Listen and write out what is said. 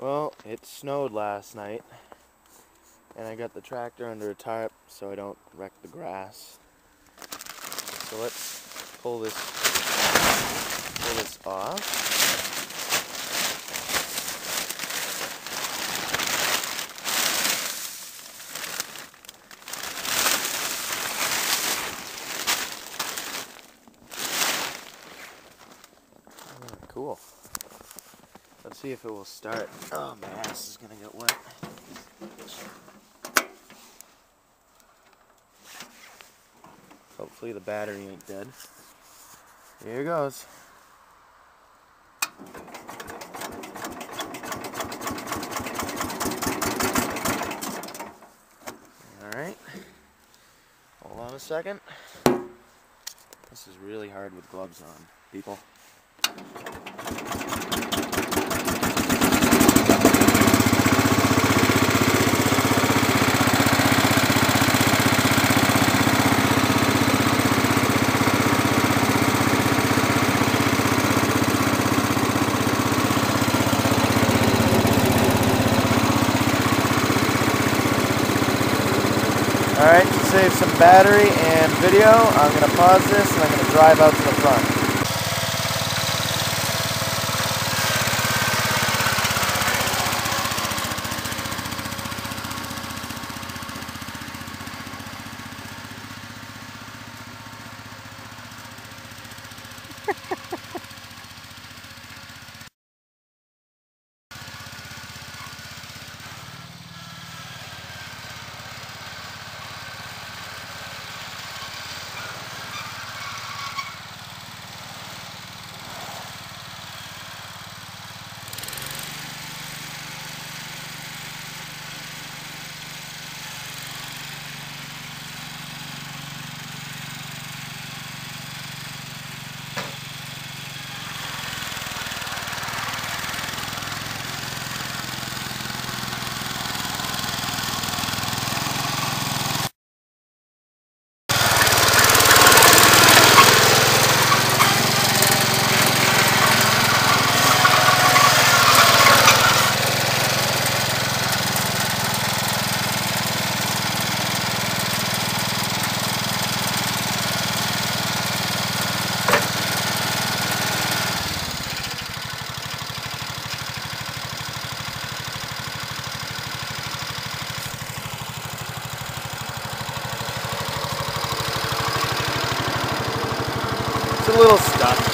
Well, it snowed last night, and I got the tractor under a tarp so I don't wreck the grass. So let's pull this pull this off. Oh, cool. Let's see if it will start. Oh, my ass is gonna get wet. Hopefully the battery ain't dead. Here it goes. Alright. Hold on a second. This is really hard with gloves on, people. Alright, to save some battery and video, I'm going to pause this and I'm going to drive out to the front. Ha ha ha. A little stuck.